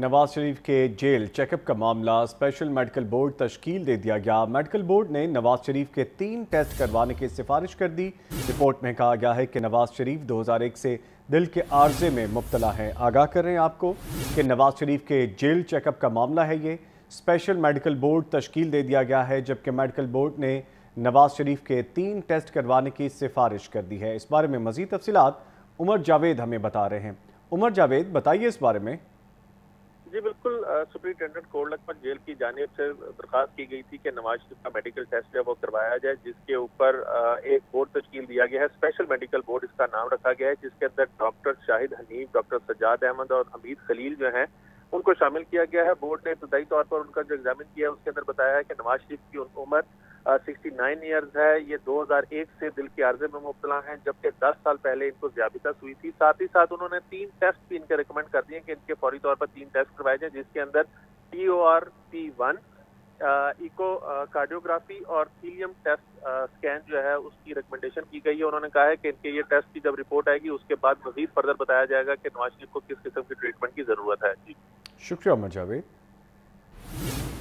نواز شریف کے jail check up کا معاملہ اسپیشل میڈیکل بورڈ تشکیل دے دیا گیا۔ میڈیکل بورڈ نے نواز شریف کے تین ٹیسٹ کروانے کی سفارش کر دی۔ رپورٹ میں کہا گیا ہے کہ نواز شریف دو ہزار ایک سے دل کے عارضے میں مبتلا ہیں۔ آگاہ کر رہے ہیں آپ کو کہ نواز شریف کے جیل چیک اپ کا معاملہ ہے یہ۔ اسپیشل میڈیکل بورڈ تشکیل دے دیا گیا ہے، جبکہ میڈیکل بورڈ نے نواز شریف کے تین ٹیسٹ کروانے کی سفارش کر دی ہے۔ اس بارے میں مزید تفصیلات عمر جاوید ہمیں بتا رہے ہیں۔ عمر جاوید، بتائیے اس بارے میں۔ بالکل سپرنٹینڈنٹ لکھپت جیل کی جانب سے درخواست کی گئی تھی کہ نواز شریف کا میڈیکل ٹیسٹ ہے وہ کروایا جائے، جس کے اوپر ایک بورڈ تشکیل دیا گیا ہے اسپیشل میڈیکل بورڈ اس کا نام رکھا گیا ہے، جس کے اندر ڈاکٹر شاہد حنیف، ڈاکٹر سجاد احمد اور حمید خلیل جو ہیں، ان کو شامل کیا گیا ہے۔ بورڈ نے ابتدائی طور پر ان کا جو ایگزامن کیا ہے، اس کے اندر بتایا ہے کہ نواز شریف کی عمر سکسٹی نائن ایئرز ہے، یہ دو ہزار ایک سے دل کے عرضے میں مبتلا ہیں، جبکہ دس سال پہلے ان کو ذیابطس ہوئی تھی۔ ساتھ ہی ساتھ انہوں نے تین ٹیسٹ بھی ان کے ریکمنڈ کر دیے کہ ان کے فوری طور پر تین ٹیسٹ کروائے جائیں، جس کے اندر T O R P one echocardiography اور تھیلیم ٹیسٹ سکین جو ہے، اس کی ریکمنڈیشن کی گئی ہے۔ انہوں نے کہا ہے کہ ان کے یہ ٹیسٹ کی جب رپورٹ آئے گی، اس کے بعد مزید فردر بتایا جائے گا کہ نواز شریف کو کس قسم کی ٹریٹمنٹ کی ضرورت ہے۔ جی۔ شکریہ، عمر جاوید۔